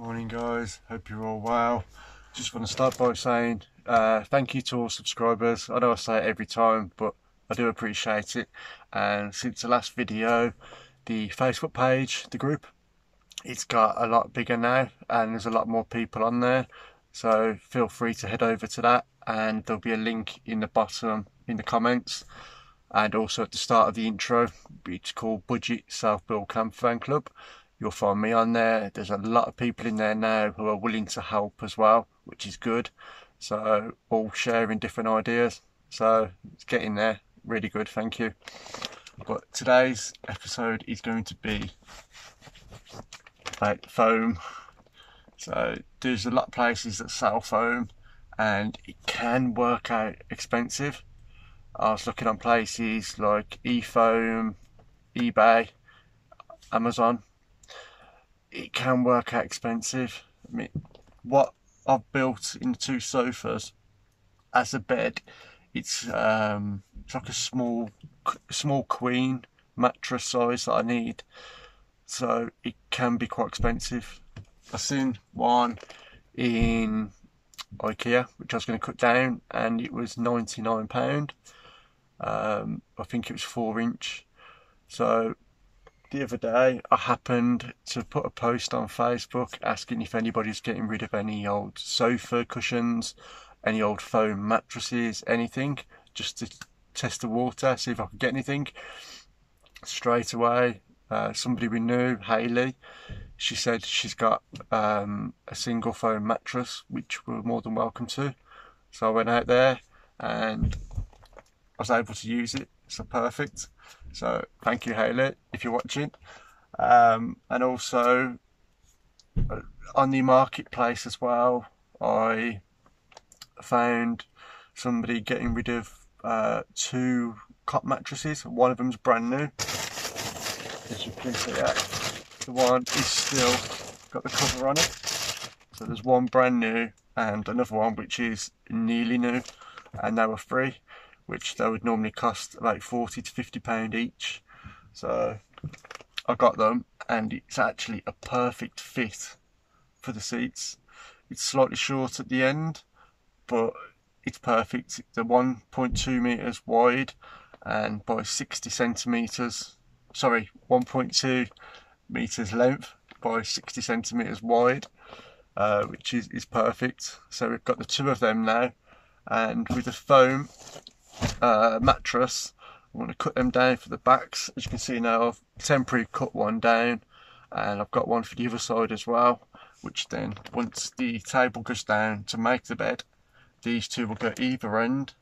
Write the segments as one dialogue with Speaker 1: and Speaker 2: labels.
Speaker 1: Morning guys, hope you're all well. Just want to start by saying uh, thank you to all subscribers. I know I say it every time, but I do appreciate it. And since the last video, the Facebook page, the group, it's got a lot bigger now and there's a lot more people on there. So feel free to head over to that and there'll be a link in the bottom in the comments and also at the start of the intro. It's called Budget South Self Build Van Club You'll find me on there. There's a lot of people in there now who are willing to help as well, which is good. So all sharing different ideas. So it's getting there. Really good, thank you. But today's episode is going to be about foam. So there's a lot of places that sell foam and it can work out expensive. I was looking on places like eFoam, eBay, Amazon, it can work out expensive. I mean, what I've built in two sofas as a bed, it's um, it's like a small small queen mattress size that I need, so it can be quite expensive. I seen one in IKEA, which I was going to cut down, and it was ninety nine pound. Um, I think it was four inch, so the other day I happened to put a post on Facebook asking if anybody's getting rid of any old sofa cushions, any old foam mattresses, anything, just to test the water, see if I could get anything. Straight away, uh, somebody we knew, Hayley, she said she's got um, a single foam mattress, which we're more than welcome to. So I went out there and I was able to use it, so perfect. So thank you, Hayley, if you're watching. Um, and also uh, on the marketplace as well, I found somebody getting rid of uh, two cot mattresses. One of them's brand new, as you can see. Yeah. The one is still got the cover on it. So there's one brand new and another one which is nearly new, and they were free which they would normally cost about 40 to 50 pound each. So I got them and it's actually a perfect fit for the seats. It's slightly short at the end but it's perfect. They're 1.2 meters wide and by 60 centimeters sorry 1.2 meters length by 60 centimeters wide uh, which is, is perfect. So we've got the two of them now and with the foam uh, mattress. I'm going to cut them down for the backs. As you can see now, I've temporarily cut one down and I've got one for the other side as well, which then once the table goes down to make the bed, these two will go either end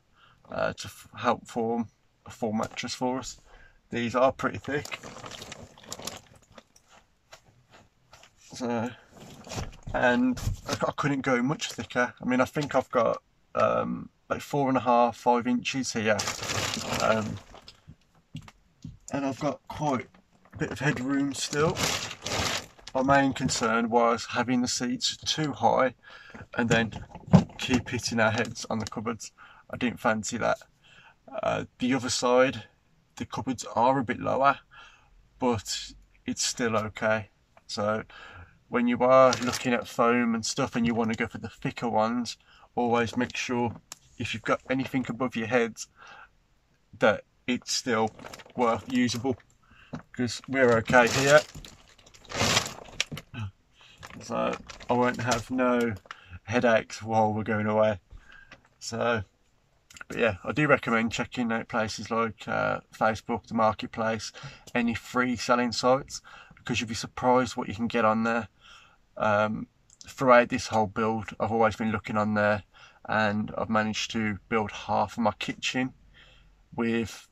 Speaker 1: uh, to help form a full mattress for us. These are pretty thick. So, and I couldn't go much thicker. I mean, I think I've got um, like four and a half, five inches here. Um, and I've got quite a bit of headroom still. My main concern was having the seats too high and then keep hitting our heads on the cupboards. I didn't fancy that. Uh, the other side, the cupboards are a bit lower, but it's still okay. So when you are looking at foam and stuff and you want to go for the thicker ones, always make sure if you've got anything above your head that it's still worth usable. Because we're okay here. So I won't have no headaches while we're going away. So but yeah I do recommend checking out places like uh, Facebook the marketplace any free selling sites because you'll be surprised what you can get on there. Um, throughout this whole build I've always been looking on there and I've managed to build half of my kitchen with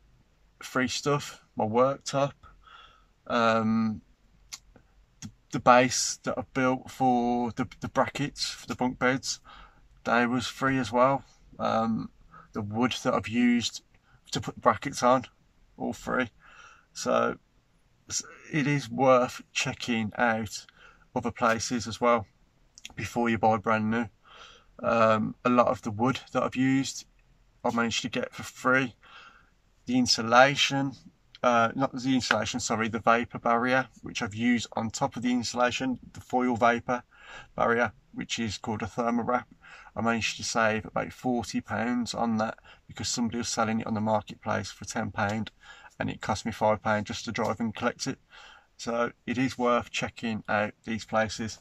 Speaker 1: free stuff, my worktop, um, the, the, base that I've built for the, the brackets for the bunk beds, they was free as well. Um, the wood that I've used to put the brackets on, all free. So it is worth checking out other places as well before you buy brand new. Um, a lot of the wood that I've used, I managed to get for free. The insulation, uh, not the insulation, sorry, the vapor barrier, which I've used on top of the insulation, the foil vapor, barrier, which is called a thermal wrap. I managed to save about £40 on that because somebody was selling it on the marketplace for £10 and it cost me £5 just to drive and collect it. So it is worth checking out these places.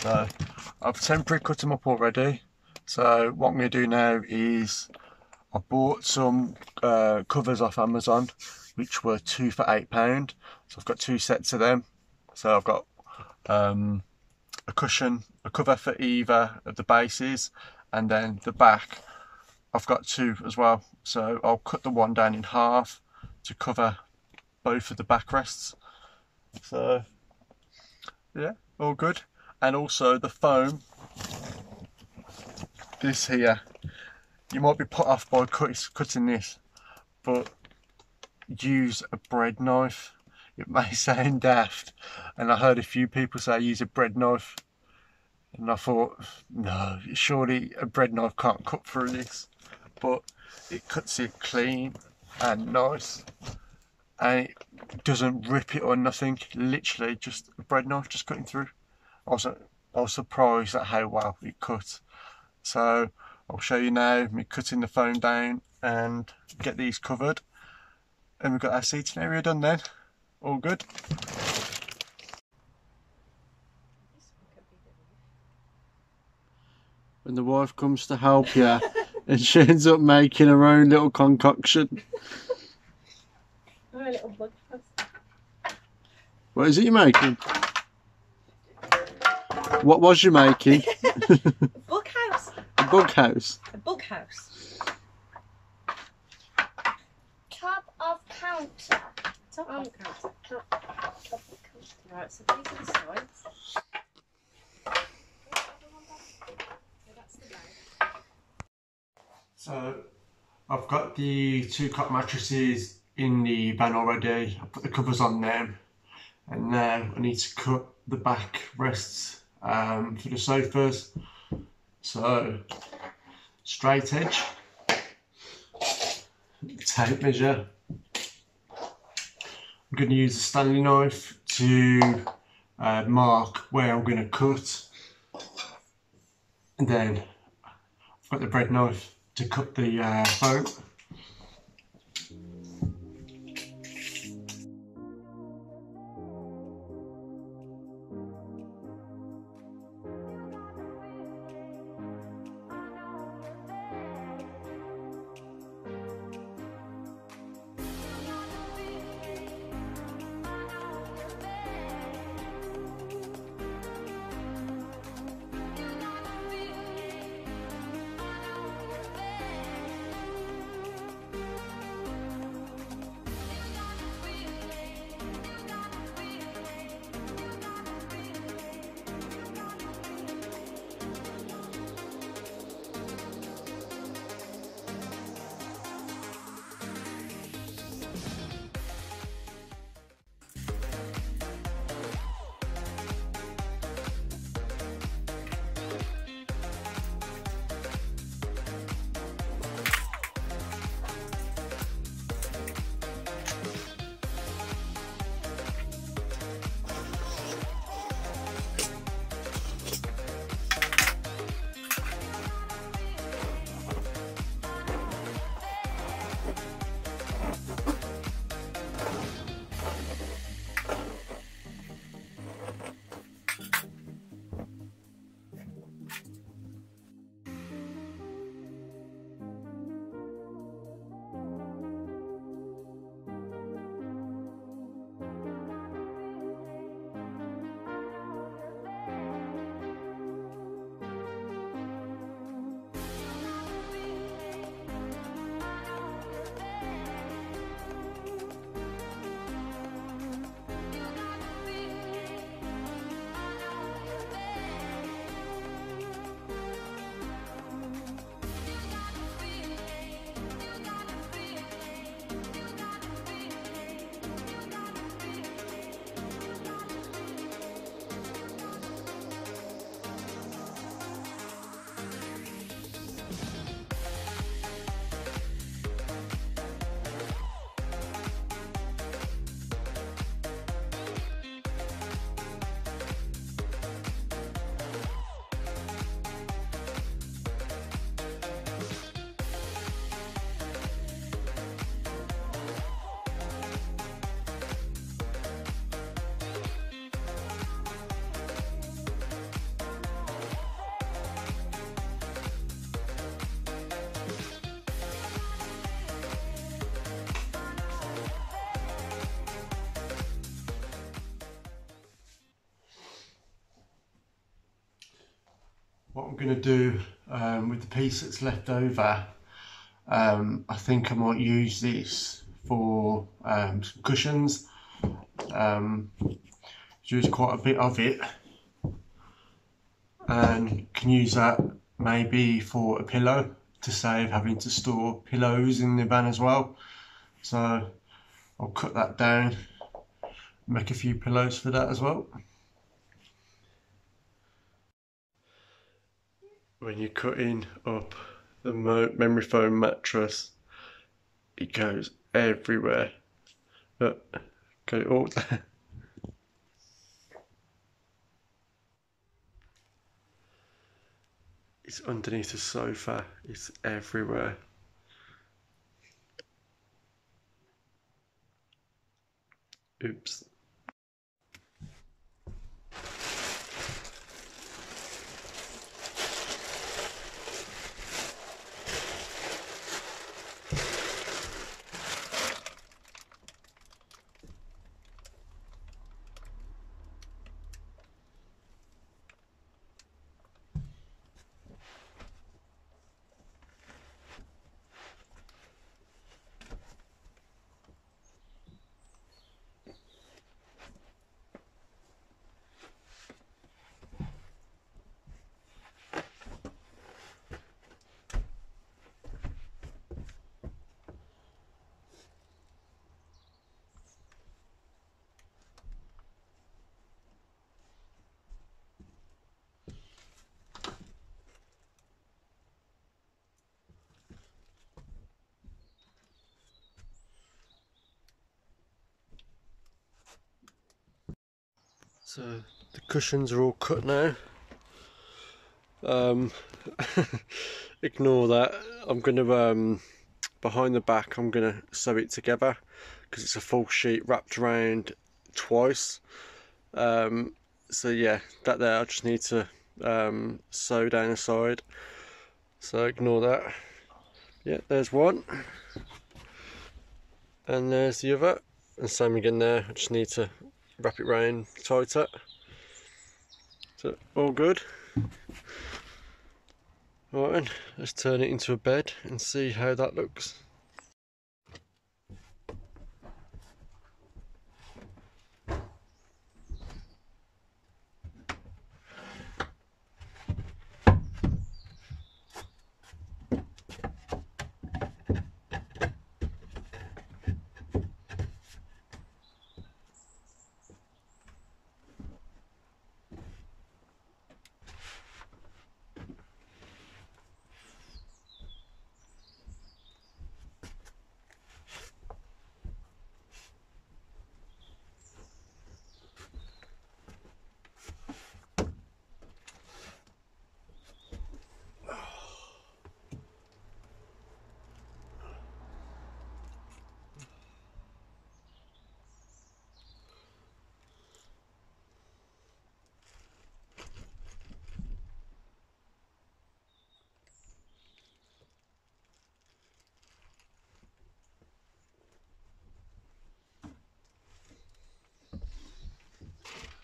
Speaker 1: So I've temporarily cut them up already. So what I'm going to do now is I bought some uh, covers off Amazon which were two for eight pound. So I've got two sets of them. So I've got um, a cushion, a cover for either of the bases, and then the back. I've got two as well. So I'll cut the one down in half to cover both of the backrests. So yeah, all good. And also the foam, this here, you might be put off by cut, cutting this, but use a bread knife. It may sound daft, and I heard a few people say use a bread knife. And I thought, no, surely a bread knife can't cut through this. But it cuts it clean and nice. And it doesn't rip it or nothing. Literally just a bread knife just cutting through. I was, I was surprised at how well it cut. So I'll show you now me cutting the foam down and get these covered. And we've got our seating area done then. All good. When the wife comes to help you and she ends up making her own little concoction.
Speaker 2: My little
Speaker 1: What is it you're making? What was you making?
Speaker 2: Bug house.
Speaker 1: A bug house.
Speaker 2: A bug house.
Speaker 3: Top of counter.
Speaker 2: Top
Speaker 3: Um,
Speaker 2: bug counter.
Speaker 3: Top, top of counter.
Speaker 2: Right, so these are the sides. So that's the bag.
Speaker 1: So I've got the two cot mattresses in the van already. I put the covers on them and now I need to cut the back rests um, for the sofas. So straight edge, tape measure. I'm going to use a Stanley knife to uh, mark where I'm going to cut and then I've got the bread knife to cut the uh. What I'm going to do um, with the piece that's left over, um, I think I might use this for um, some cushions. Um, use quite a bit of it and can use that maybe for a pillow to save having to store pillows in the van as well. So I'll cut that down, make a few pillows for that as well. When you're cutting up the memory foam mattress, it goes everywhere. Look, it all there. It's underneath the sofa, it's everywhere. Oops. So the cushions are all cut now. Um, ignore that. I'm going to, um, behind the back, I'm going to sew it together because it's a full sheet wrapped around twice. Um, so yeah, that there, I just need to um, sew down the side. So ignore that. Yeah, there's one. And there's the other. And same again there, I just need to wrap it round tighter. So all good. Right then, let's turn it into a bed and see how that looks.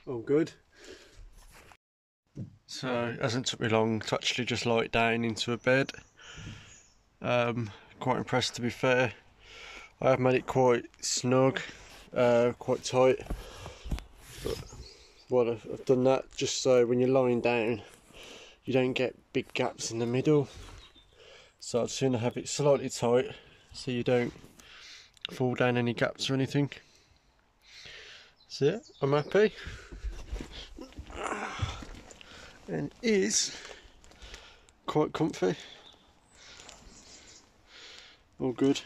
Speaker 1: All good. So it hasn't took me long to actually just lie down into a bed. Um, quite impressed to be fair. I have made it quite snug, uh, quite tight. But I've, I've done that just so when you're lying down you don't get big gaps in the middle. So I'd sooner have it slightly tight so you don't fall down any gaps or anything. So yeah, I'm happy. And is quite comfy. All good.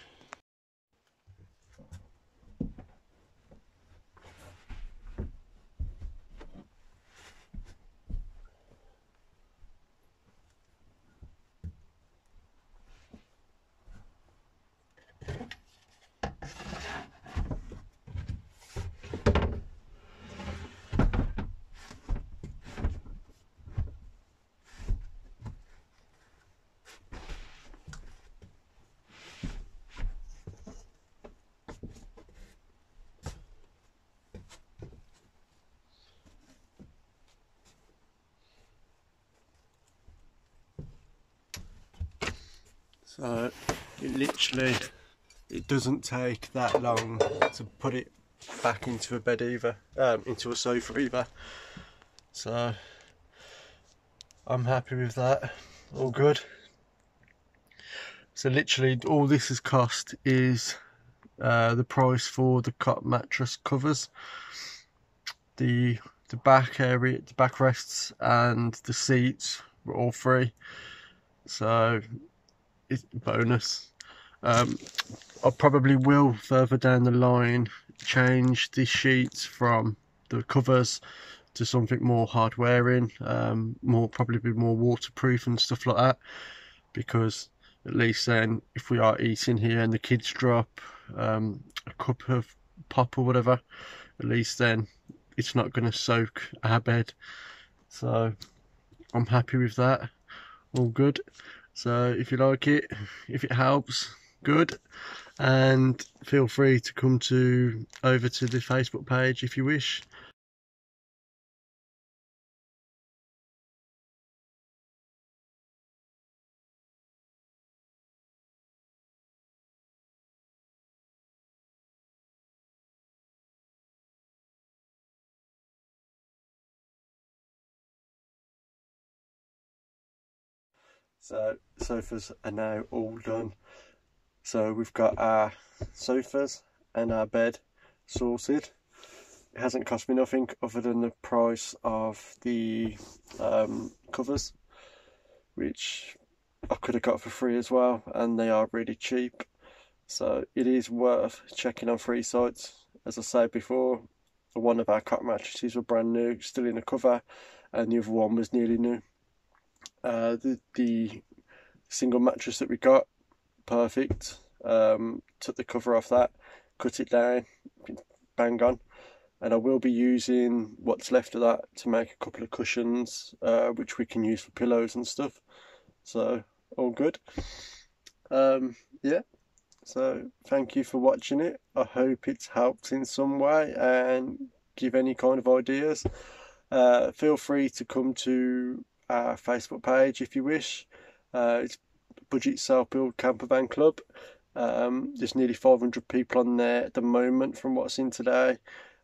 Speaker 1: So it literally it doesn't take that long to put it back into a bed either, um, into a sofa either. So I'm happy with that. All good. So literally all this has cost is uh, the price for the cot mattress covers, the the back area, the backrests, and the seats were all free. So it's bonus. Um, I probably will further down the line change the sheets from the covers to something more hard wearing, um, more probably be more waterproof and stuff like that. Because at least then, if we are eating here and the kids drop um, a cup of pop or whatever, at least then it's not going to soak our bed. So I'm happy with that. All good. So if you like it, if it helps, good. And feel free to come to over to the Facebook page if you wish. So sofas are now all done. So we've got our sofas and our bed sorted. It hasn't cost me nothing other than the price of the um, covers, which I could have got for free as well, and they are really cheap. So it is worth checking on free sites. As I said before, one of our cot mattresses were brand new, still in the cover, and the other one was nearly new. Uh, the the single mattress that we got, perfect. Um, took the cover off that, cut it down, bang on. And I will be using what's left of that to make a couple of cushions, uh, which we can use for pillows and stuff. So all good. Um, yeah. So thank you for watching it. I hope it's helped in some way and give any kind of ideas. Uh, feel free to come to our Facebook page if you wish. Uh, it's Budget Self Build Camper Van Club. Um, there's nearly 500 people on there at the moment from what's in today,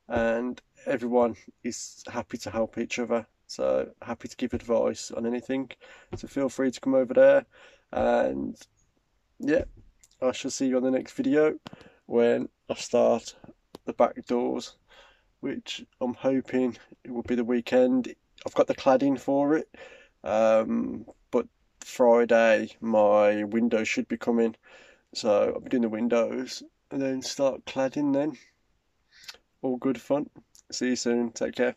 Speaker 1: and everyone is happy to help each other. So happy to give advice on anything. So feel free to come over there, and yeah, I shall see you on the next video when I start the back doors, which I'm hoping it will be the weekend. I've got the cladding for it, um, but Friday my windows should be coming, so I'll be doing the windows and then start cladding. Then all good fun. See you soon. Take care.